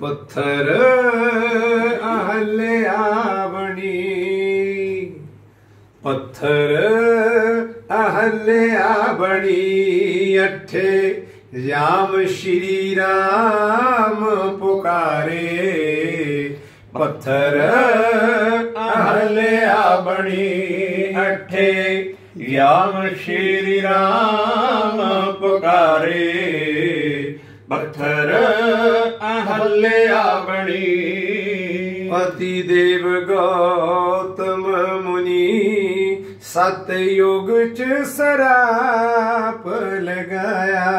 ਪੱਥਰ ਅਹਲਿਆ ਬਣੀ ਪੱਥਰ ਅਹਲਿਆ ਬਣੀ ਅੱਠੇ ਜਾਮ ਸ਼੍ਰੀ ਰਾਮ ਪੁਕਾਰੇ। ਪੱਥਰ ਅਹਲਿਆ ਬਣੀ ਅੱਠੇ ਜਾਮ ਸ਼੍ਰੀ ਰਾਮ ਪੁਕਾਰੇ। ਪੱਥਰ ਅਹਲਿਆ ਬਣੀ। ਪਤੀ ਦੇਵ ਗੌਤਮ ਮੁਨੀ ਸਤ ਯੁਗ ਚ ਸਰਾਪ ਲਗਾਇਆ।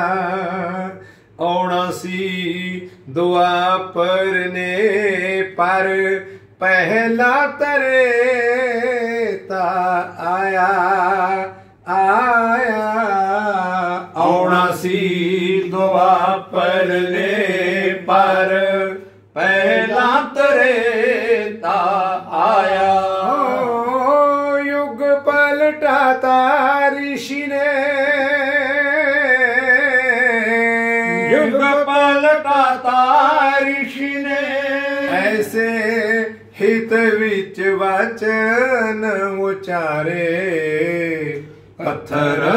ਆਉਣਾ ਸੀ ਦੁਆਪਰ ਨੇ ਪਰ ਪਹਿਲਾ ਤਰੇ ਤਾ ਆਇਆ ਆਇਆ। ਆਉਣਾ ਸੀ ਨੇ ਪਰ ਪਹਿਲਾ ਤਰੇ ਤਾ ਆਇਆ। ਯੁਗ ਪਲਟਾ ਤਾ ਰਿਸ਼ੀ ਨੇ। ਯੁਗ ਪਲਟਾ ਤਾ ਰਿਸ਼ੀ ਨੇ। ਐਸੇ ਹਿਤ ਵਿੱਚ ਵਚਨ ਉਚਾਰੇ। ਪੱਥਰ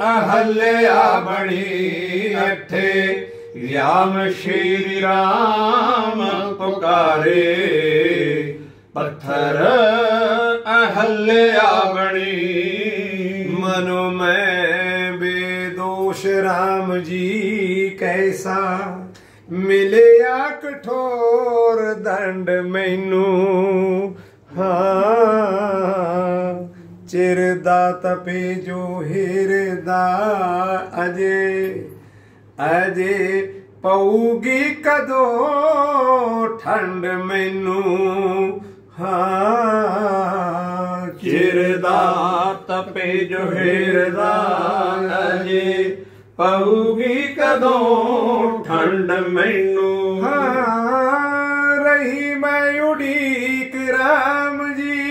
ਅਹਲਿਆ ਬਣੀ। ਅਠੇ ਰਾਮ ਸ਼੍ਰੀ ਰਾਮ ਪੁਕਾਰੇ। ਪੱਥਰ ਅਹਲਿਆ ਬਣੀ। ਮਨੁ ਮੈਂ ਬੇਦੋਸ਼ ਰਾਮ ਜੀ ਕੈਸਾ? ਮਿਲਿਆ ਕਠੋਰ ਦੰਡ ਮੈਨੂੰ। ਹਾਂ, ਚਿਰ ਦਾ ਤਪੇ ਜੋ ਹਿਰਦਾ ਅਜੇ। ਅਜੇ ਪਊਗੀ ਕਦੋਂ? ਠੰਡ ਮੈਨੂੰ, ਹਾਂ ਚਿਰਦਾ ਤਪੇ ਜੋ ਹਿਰਦਾ ਅਜੇ ਪਊਗੀ ਕਦੋਂ? ਠੰਡ ਮੈਨੂੰ, ਹਾਂ, ਰਹੀ ਮੈਂ ਉਡੀਕ ਰਾਮ ਜੀ।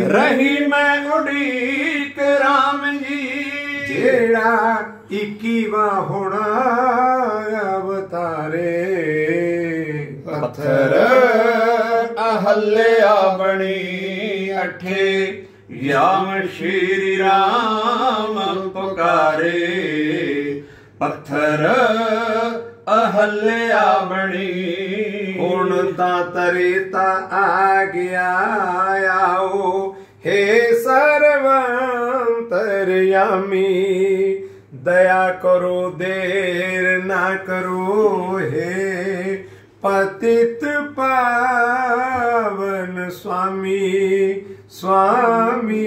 ਰਹੀ ਮੈਂ ਉਡੀਕ ਰਾਮ ਜੀ। ਜਿਹੜਾ 21ਵਾਂ ਹੋਣਾ ਅਵਤਾਰੇ। ਪੱਥਰ ਅਹਲਿਆ ਬਣੀ ਅਠੇ ਯਾਮ ਸ਼੍ਰੀ ਰਾਮ ਪੁਕਾਰੇ। ਪੱਥਰ ਅਹਲਿਆ ਬਣੀ ਹੁਣ ਤਾਂ ਤਰੇ ਤਾਂ ਆ ਗਿਆ ਆਓ ਹੇ ਸਰਵੰਤਰਯਾਮੀ ਦਇਆ ਕਰੋ, ਦੇਰ ਨਾ ਕਰੋ ਹੇ। ਪਤਿਤ ਪਾਵਨ ਸੁਆਮੀ ਸੁਆਮੀ,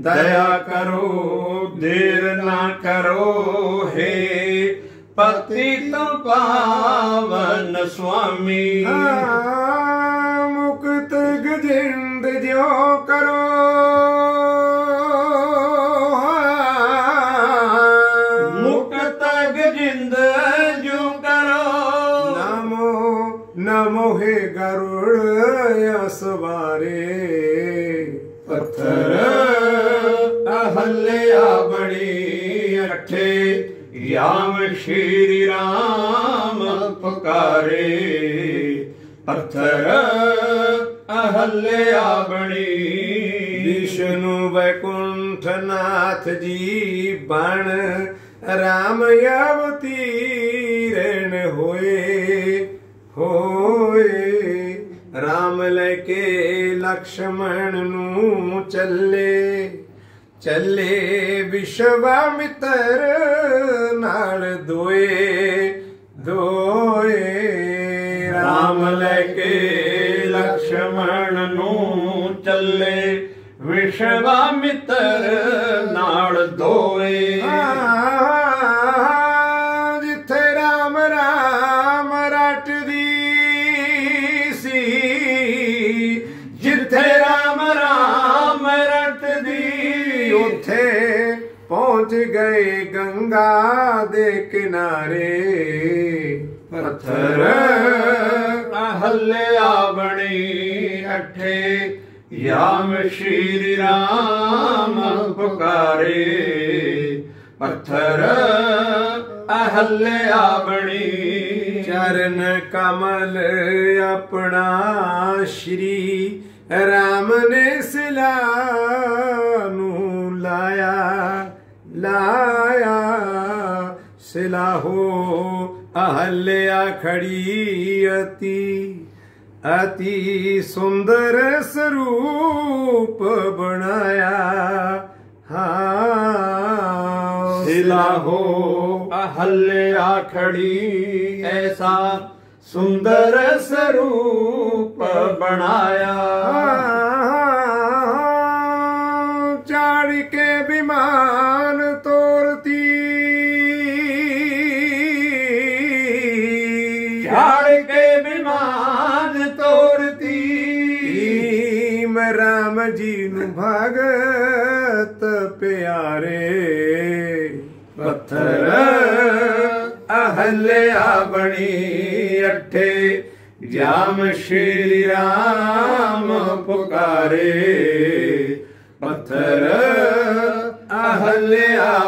ਦਇਆ ਕਰੋ, ਦੇਰ ਨਾ ਕਰੋ ਹੇ। ਪਤਿਤ ਪਾਵਨ ਸੁਆਮੀ। ਮੁਕਤ ਗਜਿੰਦ ਜਿਉ ਕਰੋ ਮੁਕਤ ਨਮੋ ਨਮੋ ਹੈ ਗਰੁੜ ਅਸਵਾਰੇ ਪੱਥਰ ਅਹਲਿਆ ਬੜੀ ਅਠੇ ਯਾਮ ਸ਼੍ਰੀ ਰਾਮ ਪੁਕਾਰੇ। ਪੱਥਰ ਅਹਲਿਆ ਬਣੀ। ਵਿਸ਼ਨੂੰ ਵੈਕੁੰਠ ਨਾਥ ਜੀ ਬਣ ਰਾਮ ਅਵਤੀਰਣ ਹੋਏ। ਰਾਮ ਲੈ ਕੇ ਲਕਸ਼ਮਣ ਨੂੰ ਚੱਲੇ। ਚੱਲੇ ਵਿਸ਼ਵਾ ਮਿੱਤਰ ਨਾਲ ਦੋਏ ਦੋਏ। ਰਾਮ ਲੈ ਕੇ ਲਕਸ਼ਮਣ ਨੂੰ ਚੱਲੇ, ਵਿਸ਼ਵਾਮਿਤਰ ਨਾਲ ਦੋਏ। ਗਏ ਗੰਗਾ ਦੇ ਕਿਨਾਰੇ। ਪੱਥਰ ਅਹਲਿਆ ਬਣੀ ਅਠੇ। ਯਾਮ ਸ਼੍ਰੀ ਰਾਮ ਪੁਕਾਰੇ। ਪੱਥਰ ਅਹਲਿਆ ਬਣੀ। ਚਰਨ ਕਮਲ ਆਪਣਾ ਸ਼੍ਰੀ ਰਾਮ ਨੇ ਸਿਲਾ ਸਿਲਾਹੋ ਅਹਲਿਆ ਖੜੀ ਅਤੀ ਅਤੀ ਸੁੰਦਰ ਸਰੂਪ ਬਣਾਇਆ। ਹਾਂ ਸਿਲਾਹੋ ਅਹਲਿਆ ਖੜੀ ਐਸਾ ਸੁੰਦਰ ਸਰੂਪ ਬਣਾਇਆ। RAM ਜੀ ਨੂੰ ਭਗਤ ਪਿਆਰੇ, ਪੱਥਰ ਅਹਲਿਆ ਬਣੀ ਅਠੇ, ਜਾਮ ਸ਼੍ਰੀ ਰਾਮ ਪੁਕਾਰੇ, ਪੱਥਰ ਅਹਲਿਆ